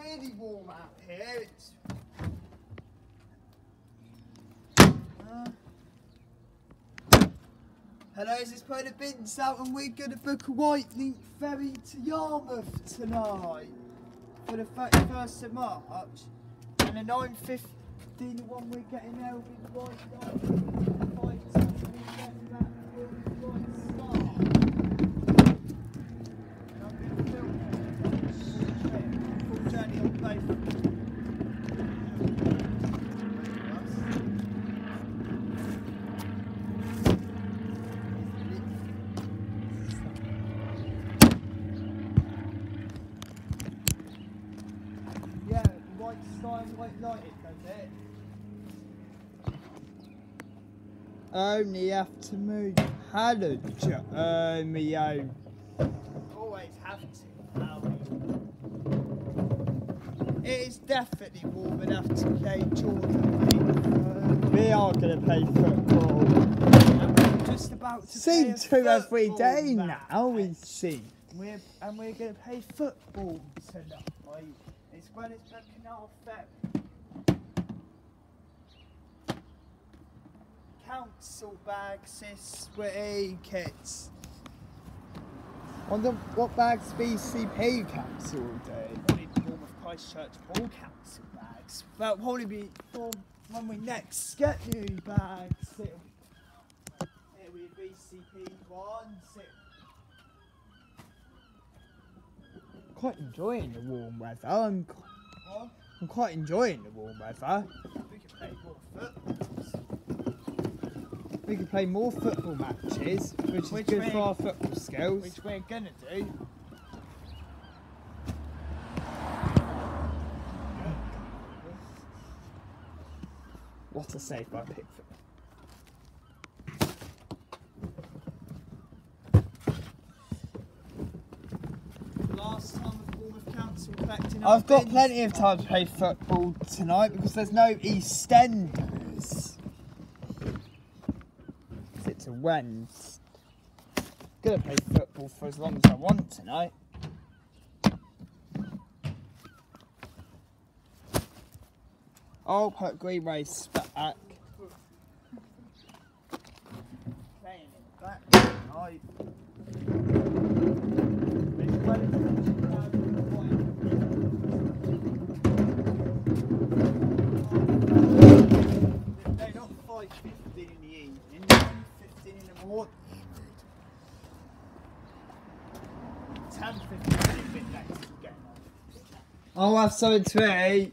really warm out here. It's Hello, this is Bins out and we're going to book a White Link ferry to Yarmouth tonight for the 31st of March. And the 9.15 the one we're getting there will be the right night. Five times we get that will be the right start. And I'm going to film it. Full journey on both. Yeah, white sky and white lighted, does it? Only have to move Hallelujah, uh, me own. Always have to, Howie. It is definitely warm enough to play Jordan. We are going to play football. I'm just about to See play a two every football now, we see. We're, and we're going to play football tonight. It's when it's the Canal Ferry. Council bags this way, kids. Wonder what bags BCP Council will do. Probably Bournemouth Christchurch Ball Council bags. That'll probably be for when we next get new bags. It'll be BCP ones. It, I'm quite enjoying the warm weather. I'm, I'm quite enjoying the warm weather. we can play more footballs. We could play more football matches, which is Which good way- for our football skills. Which we're gonna do. What a save by Pickford. Last time the Bournemouth Council collecting I've got plenty of time to play football tonight because there's no EastEnders. It's a Wednesday. Gonna play football for as long as I want tonight. I'll put Greenway back. Playing it back tonight. 15 in the evening, 15 in the morning. 10, 15 in midnight. I'll have something to eat.